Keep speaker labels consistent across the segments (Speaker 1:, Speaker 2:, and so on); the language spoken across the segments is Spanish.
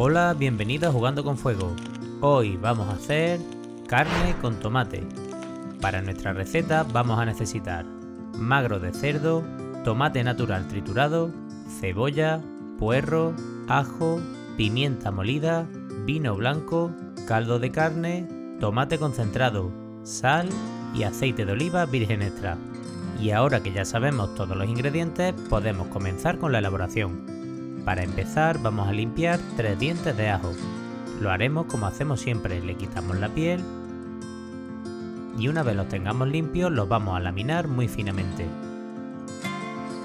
Speaker 1: Hola, bienvenidos a Jugando con Fuego. Hoy vamos a hacer carne con tomate. Para nuestra receta vamos a necesitar magro de cerdo, tomate natural triturado, cebolla, puerro, ajo, pimienta molida, vino blanco, caldo de carne, tomate concentrado, sal y aceite de oliva virgen extra. Y ahora que ya sabemos todos los ingredientes, podemos comenzar con la elaboración. Para empezar vamos a limpiar tres dientes de ajo. Lo haremos como hacemos siempre, le quitamos la piel y una vez los tengamos limpios los vamos a laminar muy finamente.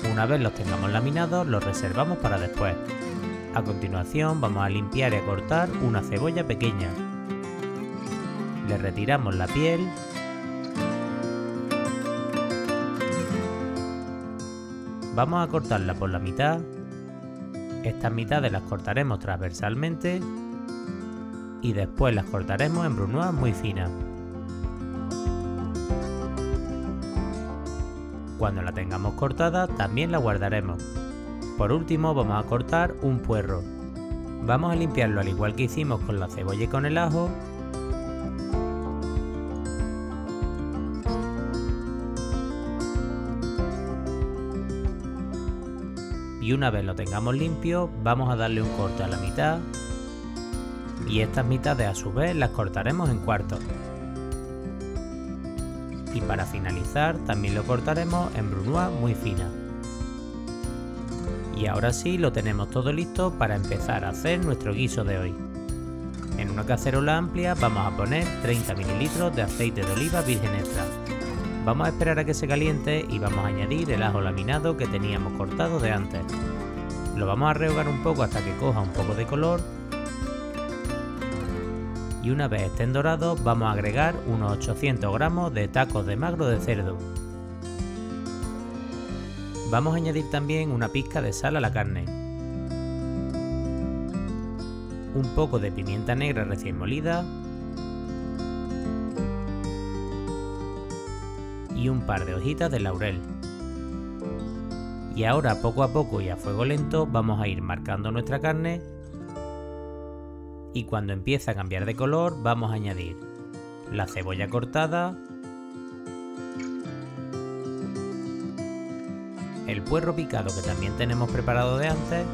Speaker 1: Una vez los tengamos laminados los reservamos para después. A continuación vamos a limpiar y a cortar una cebolla pequeña. Le retiramos la piel Vamos a cortarla por la mitad. Estas mitades las cortaremos transversalmente y después las cortaremos en brunoise muy finas. Cuando la tengamos cortada también la guardaremos. Por último vamos a cortar un puerro. Vamos a limpiarlo al igual que hicimos con la cebolla y con el ajo y una vez lo tengamos limpio vamos a darle un corte a la mitad y estas mitades a su vez las cortaremos en cuartos. Y para finalizar también lo cortaremos en brunoise muy fina. Y ahora sí lo tenemos todo listo para empezar a hacer nuestro guiso de hoy. En una cacerola amplia vamos a poner 30 ml de aceite de oliva virgen extra Vamos a esperar a que se caliente y vamos a añadir el ajo laminado que teníamos cortado de antes. Lo vamos a rehogar un poco hasta que coja un poco de color. Y una vez estén dorados vamos a agregar unos 800 gramos de tacos de magro de cerdo. Vamos a añadir también una pizca de sal a la carne. Un poco de pimienta negra recién molida un par de hojitas de laurel. Y ahora poco a poco y a fuego lento vamos a ir marcando nuestra carne y cuando empieza a cambiar de color vamos a añadir la cebolla cortada, el puerro picado que también tenemos preparado de antes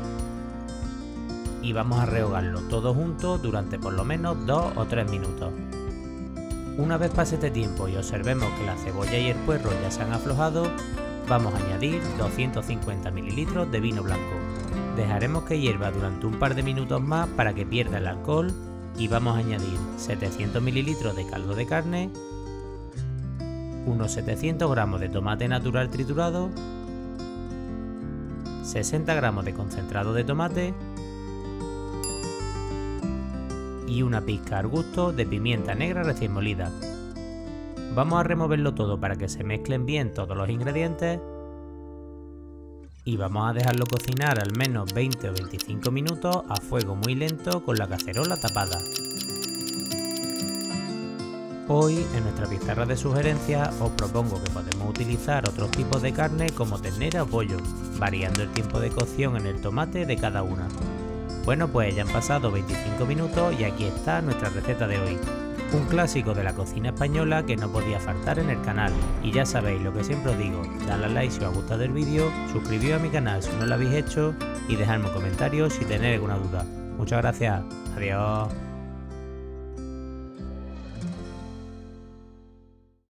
Speaker 1: y vamos a rehogarlo todo junto durante por lo menos 2 o 3 minutos. Una vez pase este tiempo y observemos que la cebolla y el puerro ya se han aflojado, vamos a añadir 250 ml de vino blanco. Dejaremos que hierva durante un par de minutos más para que pierda el alcohol y vamos a añadir 700 ml de caldo de carne, unos 700 gramos de tomate natural triturado, 60 gramos de concentrado de tomate y una pizca al gusto de pimienta negra recién molida. Vamos a removerlo todo para que se mezclen bien todos los ingredientes y vamos a dejarlo cocinar al menos 20 o 25 minutos a fuego muy lento con la cacerola tapada. Hoy en nuestra pizarra de sugerencias os propongo que podemos utilizar otros tipos de carne como ternera o pollo, variando el tiempo de cocción en el tomate de cada una. Bueno, pues ya han pasado 25 minutos y aquí está nuestra receta de hoy. Un clásico de la cocina española que no podía faltar en el canal. Y ya sabéis lo que siempre os digo, dadle a like si os ha gustado el vídeo, suscribíos a mi canal si no lo habéis hecho y dejadme un comentario si tenéis alguna duda. Muchas gracias, adiós.